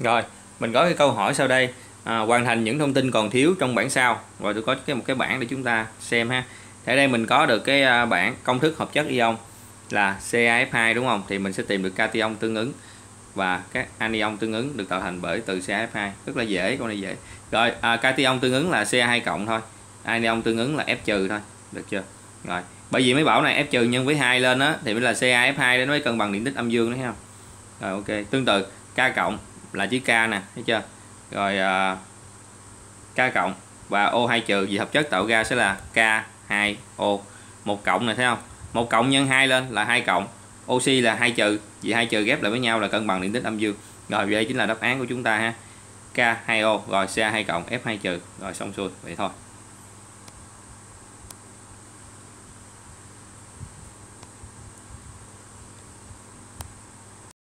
rồi mình có cái câu hỏi sau đây. À, hoàn thành những thông tin còn thiếu trong bảng sau rồi tôi có cái một cái bảng để chúng ta xem ha. Ở đây mình có được cái à, bảng công thức hợp chất ion là CaF2 đúng không? Thì mình sẽ tìm được cation tương ứng và các anion tương ứng được tạo thành bởi từ CaF2 rất là dễ con này dễ. Rồi à, cation tương ứng là Ca2 cộng thôi. Anion tương ứng là F trừ thôi. Được chưa? Rồi bởi vì mấy bảo này F trừ nhân với 2 lên á thì mới là CaF2 nó mới cân bằng điện tích âm dương đấy không? Rồi ok. Tương tự K cộng là chữ K nè thấy chưa? Rồi uh, K cộng và O2 trừ vì hợp chất tạo ra sẽ là K2O một cộng này thấy không? Một cộng nhân 2 lên là hai cộng oxy là hai trừ vì hai trừ ghép lại với nhau là cân bằng điện tích âm dương. Rồi vậy chính là đáp án của chúng ta ha. K2O rồi Ca2 cộng F2 trừ rồi xong xuôi vậy thôi.